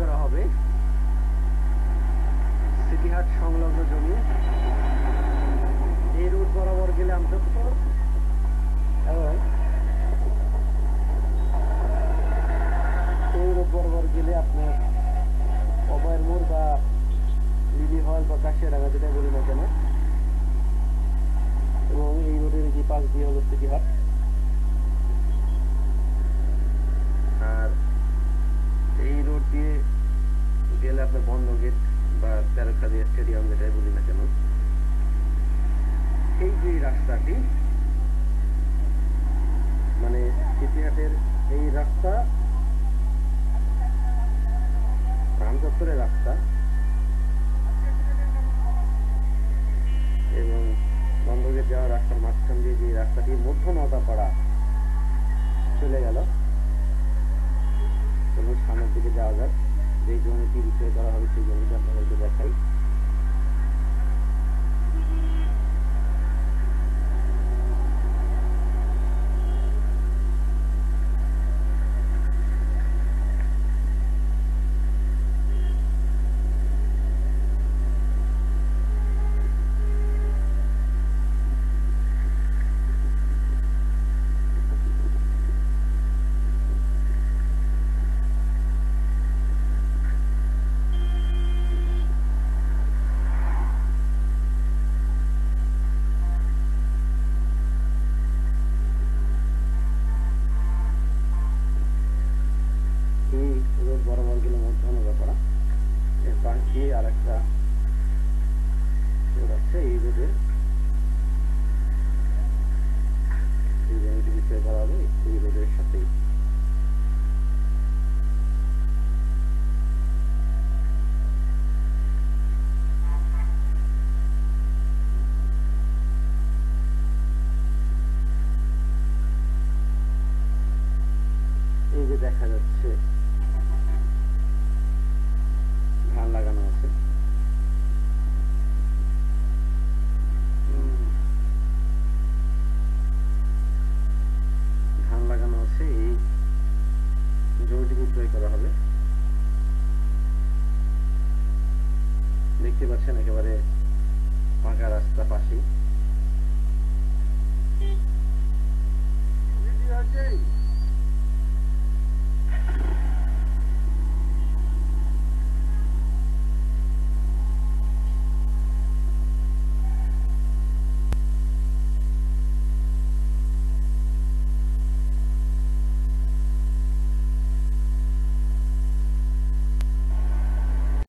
করা হবে। সিটিহাট সংলগ্ন জমি। এই রুট বরাবর গেলে আমজাদপুর এবং এই রুট বরাবর গেলে আপনার অভয়ের মোড় বা লিলি হল বা কাশিয়াডাঙ্গা যেটা বলি না কেন, এবং এই রোডের যে পাশ দিয়ে হলো সিটিহাট আর এই রোড দিয়ে গেলে আপনার বন্ধ গেট বা তেরোখাদি স্টেডিয়াম যেটাই বলি না কেন। এই যে রাস্তাটি মানে সিটিহাটের এই রাস্তা রাম রাস্তা, এবং বন্ধগেট যাওয়ার রাস্তার মাঝখান দিয়ে যে রাস্তাটি, মধ্য নদাপাড়া চলে গেল। সামনের দিকে যাওয়া যাক। যে জমিটি বিক্রয় করা হবে সেই জমিটি বরাবর গেলে মধ্য নদাপাড়া এর পাশ আর একটা এই রোডের দেখা যাচ্ছে জমিটি করা হবে। দেখতে পাচ্ছেন একেবারে ফাঁকা রাস্তা পাশেই।